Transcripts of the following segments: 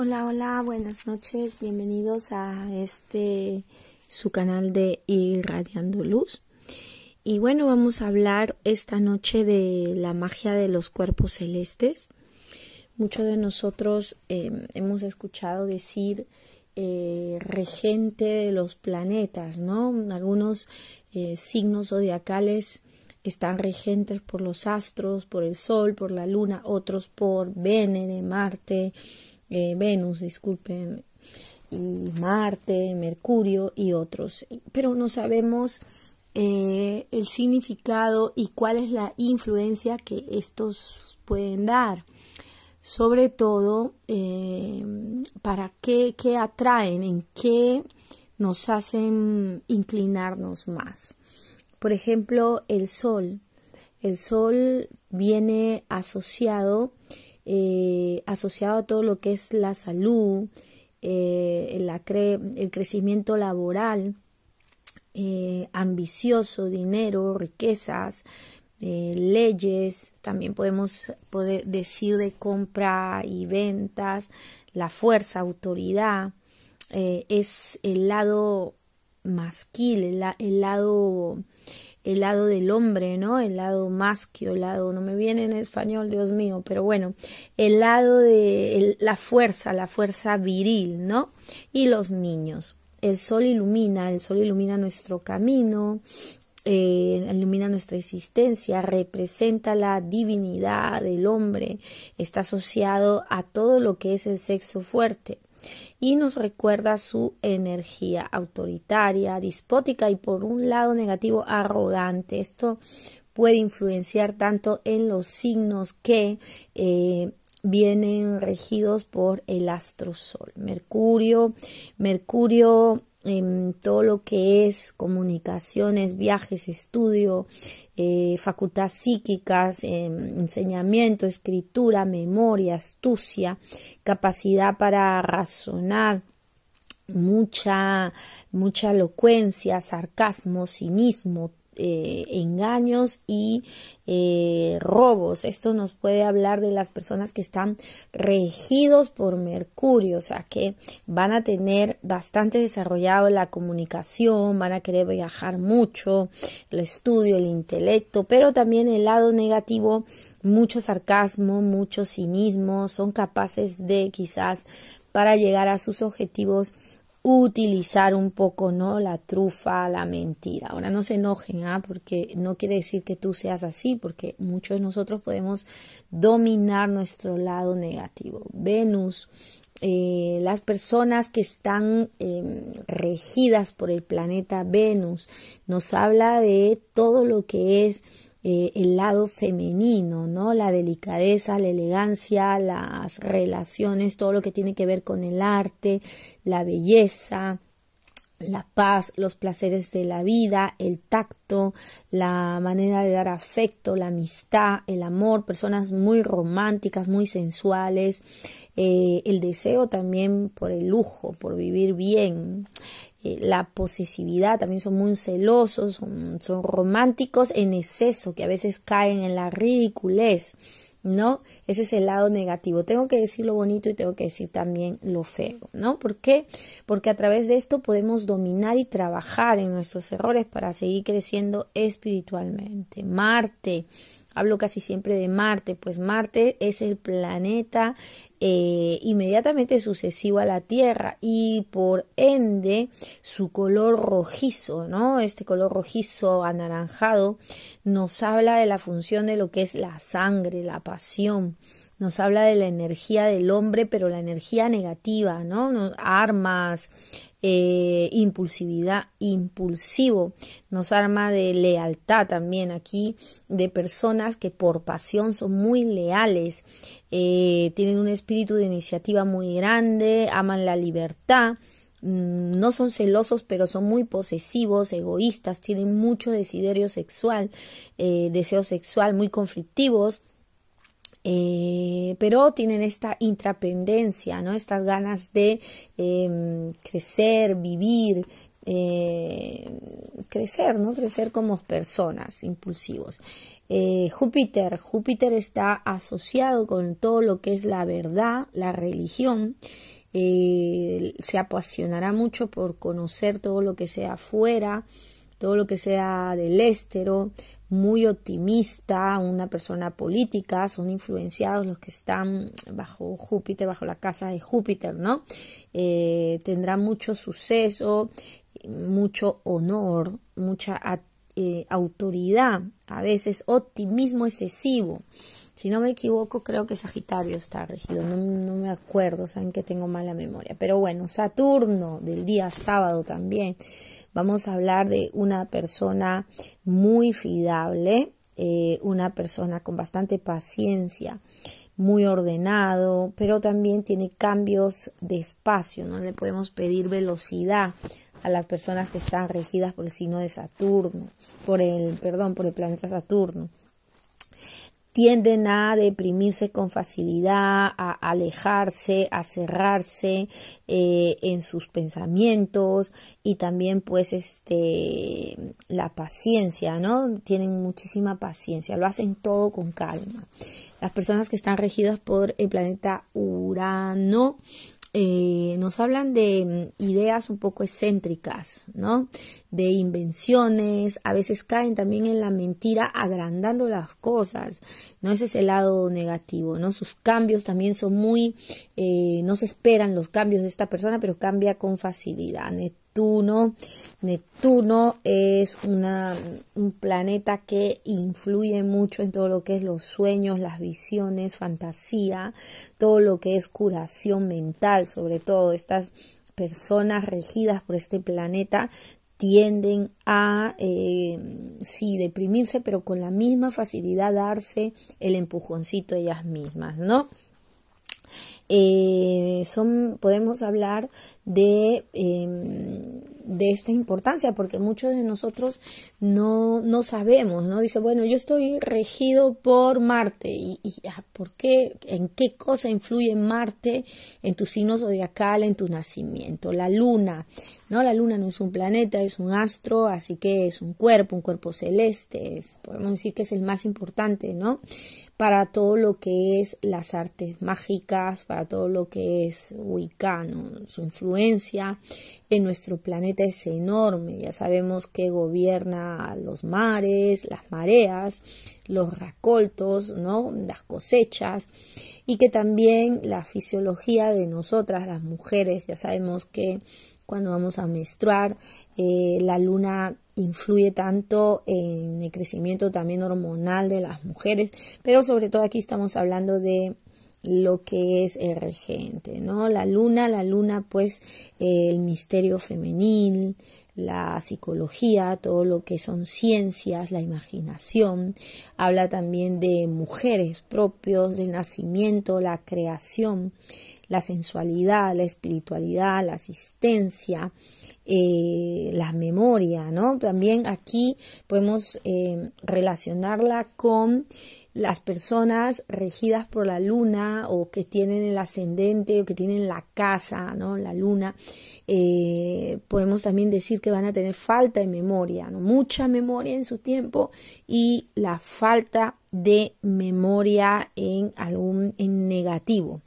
Hola, hola, buenas noches, bienvenidos a este su canal de Irradiando Luz. Y bueno, vamos a hablar esta noche de la magia de los cuerpos celestes. Muchos de nosotros em, hemos escuchado decir eh, regente de los planetas, ¿no? Algunos eh, signos zodiacales están regentes por los astros, por el Sol, por la Luna, otros por Venere, Marte, eh, Venus, disculpen, y Marte, Mercurio y otros. Pero no sabemos eh, el significado y cuál es la influencia que estos pueden dar. Sobre todo, eh, para qué, qué atraen, en qué nos hacen inclinarnos más. Por ejemplo, el sol. El sol viene asociado eh, asociado a todo lo que es la salud, eh, el crecimiento laboral, eh, ambicioso, dinero, riquezas, leyes, también podemos decir de compra y ventas, la fuerza, autoridad, es el lado masquil, el lado el lado del hombre, ¿no? El lado masquio, el lado, no me viene en español, Dios mío, pero bueno, el lado de la fuerza, la fuerza viril, ¿no? Y los niños. El sol ilumina, el sol ilumina nuestro camino, eh, ilumina nuestra existencia, representa la divinidad del hombre, está asociado a todo lo que es el sexo fuerte y nos recuerda su energía autoritaria, dispótica y por un lado negativo arrogante. Esto puede influenciar tanto en los signos que eh, vienen regidos por el astro sol. Mercurio, Mercurio en todo lo que es comunicaciones, viajes, estudio, eh, facultades psíquicas, em, enseñamiento, escritura, memoria, astucia, capacidad para razonar, mucha, mucha elocuencia, sarcasmo, cinismo, eh, engaños y eh, robos. Esto nos puede hablar de las personas que están regidos por Mercurio, o sea que van a tener bastante desarrollado la comunicación, van a querer viajar mucho, el estudio, el intelecto, pero también el lado negativo, mucho sarcasmo, mucho cinismo, son capaces de quizás para llegar a sus objetivos utilizar un poco, ¿no? La trufa, la mentira. Ahora no se enojen, ¿ah? Porque no quiere decir que tú seas así, porque muchos de nosotros podemos dominar nuestro lado negativo. Venus, eh, las personas que están em, regidas por el planeta Venus, nos habla de todo lo que es eh, el lado femenino, ¿no? La delicadeza, la elegancia, las relaciones, todo lo que tiene que ver con el arte, la belleza, la paz, los placeres de la vida, el tacto, la manera de dar afecto, la amistad, el amor, personas muy románticas, muy sensuales, eh, el deseo también por el lujo, por vivir bien, eh, la posesividad, también son muy celosos, son, son románticos en exceso, que a veces caen en la ridiculez. ¿no? Ese es el lado negativo. Tengo que decir lo bonito y tengo que decir también lo feo, ¿no? ¿Por qué? Porque a través de esto podemos dominar y trabajar en nuestros errores para seguir creciendo espiritualmente. Marte, hablo casi siempre de Marte, pues Marte es el planeta eh, inmediatamente sucesivo a la Tierra y por ende su color rojizo, ¿no? Este color rojizo anaranjado nos habla de la función de lo que es la sangre, la pasión, nos habla de la energía del hombre, pero la energía negativa, ¿no? Armas, eh, impulsividad, impulsivo, nos arma de lealtad también aquí, de personas que por pasión son muy leales, eh, tienen un espíritu de iniciativa muy grande, aman la libertad, mm, no son celosos, pero son muy posesivos, egoístas, tienen mucho desiderio sexual, eh, deseo sexual, muy conflictivos, eh, pero tienen esta intrapendencia, ¿no? Estas ganas de em, crecer, vivir, eh, crecer, ¿no? Crecer como personas impulsivos. Eh, Júpiter, Júpiter está asociado con todo lo que es la verdad, la religión. Se apasionará mucho por conocer todo lo que sea afuera, todo lo que sea del éstero, muy optimista, una persona política, son influenciados los que están bajo Júpiter, bajo la casa de Júpiter, ¿no? tendrá mucho suceso, mucho honor, mucha eh, autoridad, a veces optimismo excesivo. Si no me equivoco, creo que Sagitario está regido, no, me acuerdo, saben que tengo mala memoria. Pero bueno, Saturno del día sábado también. Vamos a hablar de una persona muy fiable, eh, una persona con bastante paciencia, muy ordenado, pero también tiene cambios de espacio, no le podemos pedir velocidad a las personas que están regidas por el signo de Saturno, por el, perdón, por el planeta Saturno. Tienden a deprimirse con facilidad, a alejarse, a cerrarse eh, en sus pensamientos y también pues este la paciencia, ¿no? Tienen muchísima paciencia, lo hacen todo con calma. Las personas que están regidas por el planeta Urano eh, nos hablan de mm, ideas un poco excéntricas, ¿no? De invenciones, a veces caen también en la mentira agrandando las cosas, ¿no? Ese es el lado negativo, ¿no? Sus cambios también son muy, eh, no se esperan los cambios de esta persona, pero cambia con facilidad. Neptuno. Neptuno es una, un planeta que influye mucho en todo lo que es los sueños, las visiones, fantasía, todo lo que es curación mental, sobre todo estas personas regidas por este planeta tienden a eh, sí deprimirse, pero con la misma facilidad darse el empujoncito ellas mismas, ¿no? Eh, son, podemos hablar de, em, de esta importancia, porque muchos de nosotros no, no sabemos, ¿no? Dice, bueno, yo estoy regido por Marte, y, y ah, ¿por qué? ¿En qué cosa influye Marte en tu signo zodiacal, en tu nacimiento? La luna, ¿no? La luna no es un planeta, es un astro, así que es un cuerpo, un cuerpo celeste, podemos decir que es el más importante, ¿no? Para todo lo que es las artes mágicas, para todo lo que es Wicano, su influencia en nuestro planeta es enorme. Ya sabemos que gobierna los mares, las mareas, los racoltos, ¿no? las cosechas y que también la fisiología de nosotras, las mujeres, ya sabemos que cuando vamos a menstruar, eh, la luna influye tanto en el crecimiento también hormonal de las mujeres, pero sobre todo aquí estamos hablando de lo que es el regente, ¿no? La luna, la luna, pues el misterio femenil, la psicología, todo lo que son ciencias, la imaginación, habla también de mujeres propios, del nacimiento, la creación, la sensualidad, la espiritualidad, la asistencia, eh, la memoria, ¿no? También aquí podemos eh, relacionarla con las personas regidas por la luna o que tienen el ascendente o que tienen la casa, ¿no? La luna, eh, podemos también decir que van a tener falta de memoria, ¿no? Mucha memoria en su tiempo y la falta de memoria en algún en negativo.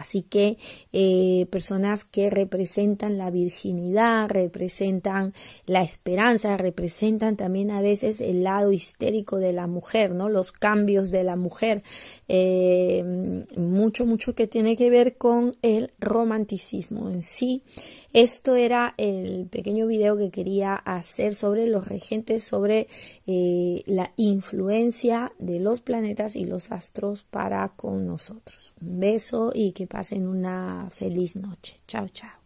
Así que eh, personas que representan la virginidad, representan la esperanza, representan también a veces el lado histérico de la mujer, ¿no? Los cambios de la mujer, eh, mucho, mucho que tiene que ver con el romanticismo en sí. Esto era el pequeño video que quería hacer sobre los regentes, sobre eh, la influencia de los planetas y los astros para con nosotros. Un beso y que pasen una feliz noche. Chao, chao.